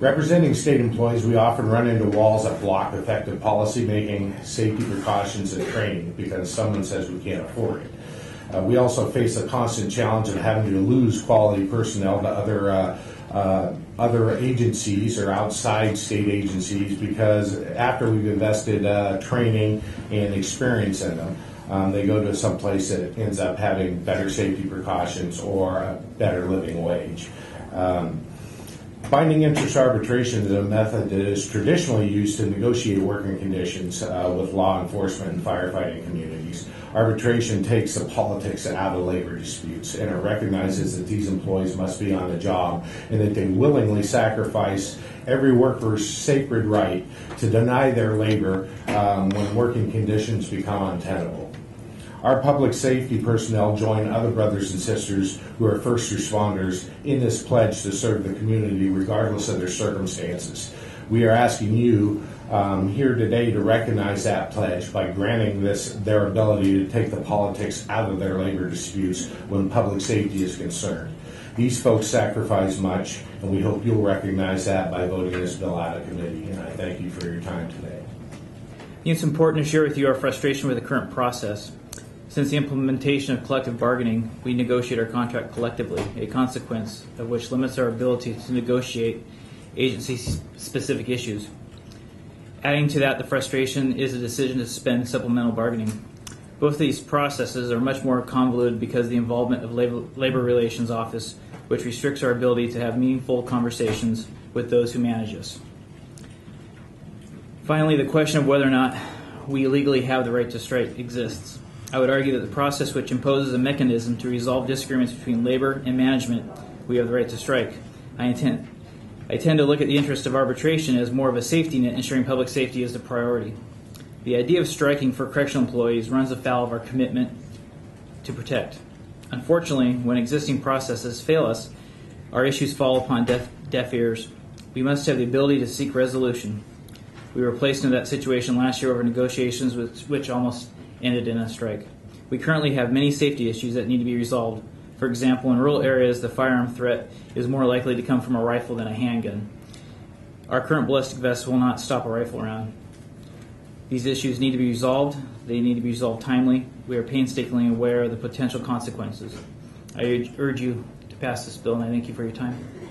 Representing state employees, we often run into walls that block effective policy making, safety precautions, and training because someone says we can't afford it. Uh, we also face a constant challenge of having to lose quality personnel to other uh, uh, other agencies or outside state agencies because after we've invested uh, training and experience in them, um, they go to some place that ends up having better safety precautions or a better living wage. Um, Binding interest arbitration is a method that is traditionally used to negotiate working conditions uh, with law enforcement and firefighting communities. Arbitration takes the politics out of labor disputes and it recognizes that these employees must be on the job and that they willingly sacrifice every worker's sacred right to deny their labor um, when working conditions become untenable. Our public safety personnel join other brothers and sisters who are first responders in this pledge to serve the community regardless of their circumstances. We are asking you um, here today to recognize that pledge by granting this their ability to take the politics out of their labor disputes when public safety is concerned. These folks sacrifice much, and we hope you'll recognize that by voting this bill out of committee. And I thank you for your time today. It's important to share with you our frustration with the current process. Since the implementation of collective bargaining, we negotiate our contract collectively, a consequence of which limits our ability to negotiate agency specific issues. Adding to that, the frustration is a decision to suspend supplemental bargaining. Both of these processes are much more convoluted because of the involvement of labor, labor relations office, which restricts our ability to have meaningful conversations with those who manage us. Finally, the question of whether or not we legally have the right to strike exists. I would argue that the process which imposes a mechanism to resolve disagreements between labor and management, we have the right to strike. I intend, I tend to look at the interest of arbitration as more of a safety net, ensuring public safety is the priority. The idea of striking for correctional employees runs afoul of our commitment to protect. Unfortunately, when existing processes fail us, our issues fall upon deaf, deaf ears. We must have the ability to seek resolution. We were placed in that situation last year over negotiations which, which almost ended in a strike. We currently have many safety issues that need to be resolved. For example, in rural areas, the firearm threat is more likely to come from a rifle than a handgun. Our current ballistic vests will not stop a rifle round. These issues need to be resolved. They need to be resolved timely. We are painstakingly aware of the potential consequences. I urge you to pass this bill, and I thank you for your time.